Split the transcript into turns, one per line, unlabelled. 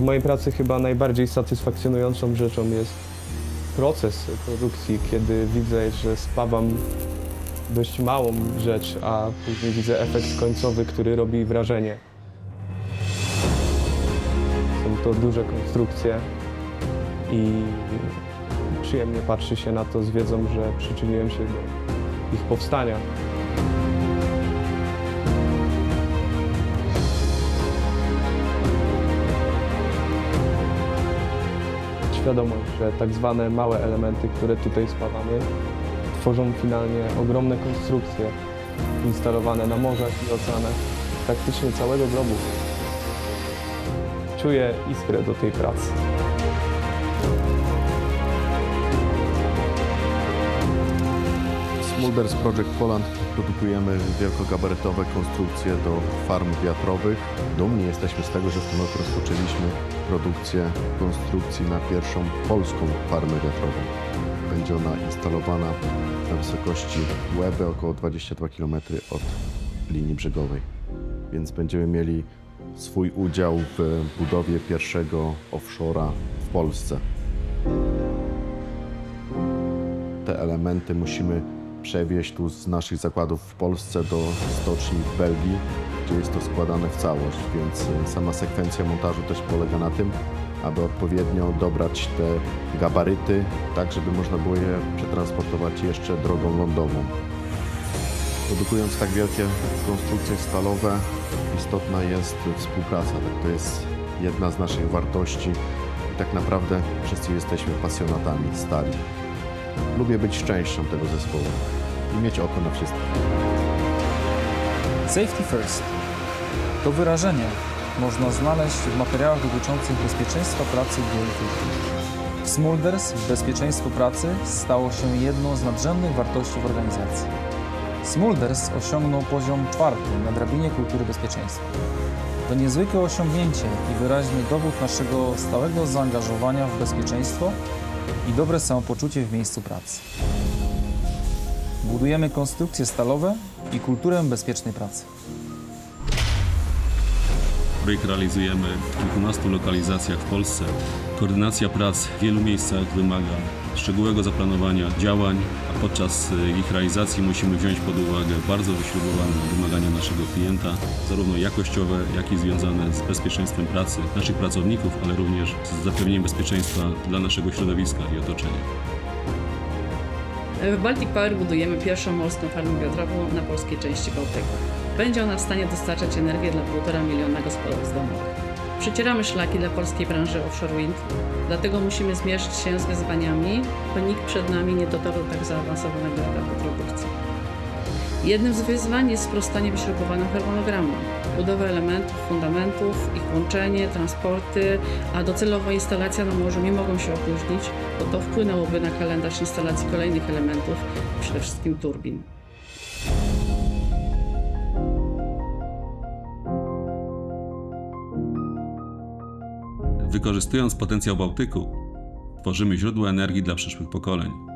W mojej pracy chyba najbardziej satysfakcjonującą rzeczą jest proces produkcji, kiedy widzę, że spawam dość małą rzecz, a później widzę efekt końcowy, który robi wrażenie. Są to duże konstrukcje i przyjemnie patrzy się na to z wiedzą, że przyczyniłem się do ich powstania. Świadomość, że tak zwane małe elementy, które tutaj spawamy, tworzą finalnie ogromne konstrukcje instalowane na morzach i oceanach praktycznie całego globu. Czuję iskrę do tej pracy.
Smulders Project Poland produkujemy wielkogabarytowe konstrukcje do farm wiatrowych. Dumni jesteśmy z tego, że w tym roku rozpoczęliśmy produkcję konstrukcji na pierwszą polską farmę wiatrową. Będzie ona instalowana na wysokości Łeby, około 22 km od linii brzegowej. Więc będziemy mieli swój udział w budowie pierwszego offshore'a w Polsce. Te elementy musimy przewieźć tu z naszych zakładów w Polsce do stoczni w Belgii, gdzie jest to składane w całość, więc y, sama sekwencja montażu też polega na tym, aby odpowiednio dobrać te gabaryty, tak żeby można było je przetransportować jeszcze drogą lądową. Produkując tak wielkie konstrukcje stalowe, istotna jest współpraca. Tak, to jest jedna z naszych wartości tak naprawdę wszyscy jesteśmy pasjonatami stali. Lubię być częścią tego zespołu i mieć oko na wszystko.
Safety first. To wyrażenie można znaleźć w materiałach dotyczących bezpieczeństwa pracy w wielu. W Smulders bezpieczeństwo pracy stało się jedną z nadrzędnych wartości w organizacji. Smulders osiągnął poziom czwarty na drabinie kultury bezpieczeństwa. To niezwykłe osiągnięcie i wyraźny dowód naszego stałego zaangażowania w bezpieczeństwo i dobre samopoczucie w miejscu pracy. Budujemy konstrukcje stalowe i kulturę bezpiecznej pracy.
Projekt realizujemy w kilkunastu lokalizacjach w Polsce. Koordynacja prac w wielu miejscach wymaga szczegółowego zaplanowania działań, a podczas y, ich realizacji musimy wziąć pod uwagę bardzo wyśrubowane wymagania naszego klienta, zarówno jakościowe, jak i związane z bezpieczeństwem pracy naszych pracowników, ale również z zapewnieniem bezpieczeństwa dla naszego środowiska i otoczenia.
W Baltic Power budujemy pierwszą morską farmę wiatrową na polskiej części Bałtyku. Będzie ona w stanie dostarczać energię dla 1,5 miliona gospodarstw domowych. Przecieramy szlaki dla polskiej branży offshore wind, dlatego musimy zmierzyć się z wyzwaniami, bo nikt przed nami nie dotarł do tak zaawansowanego etapu produkcji. Jednym z wyzwań jest sprostanie wyśrubowanym harmonogramom. Budowa elementów, fundamentów, ich łączenie, transporty, a docelowa instalacja na morzu nie mogą się opóźnić, bo to wpłynęłoby na kalendarz instalacji kolejnych elementów, przede wszystkim turbin.
Wykorzystując potencjał Bałtyku, tworzymy źródło energii dla przyszłych pokoleń.